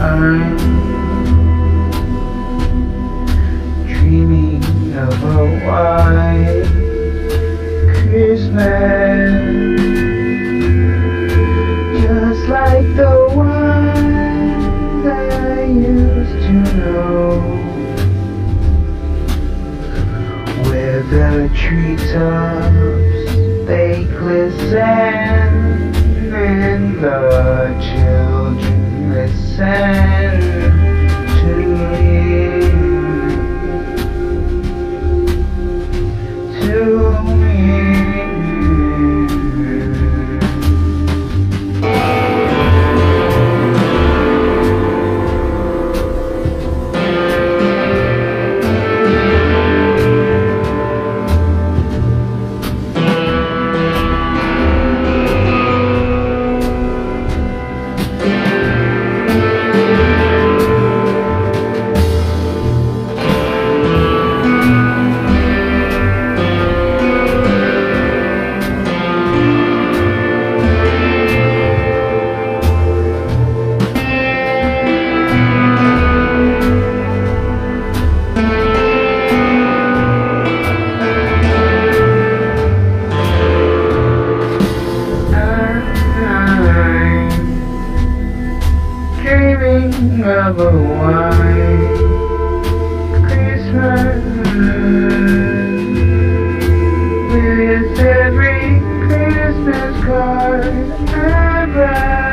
I'm dreaming of a white Christmas. Just like the ones I used to know. Where the treetops they glisten you never white Christmas. Every Christmas card I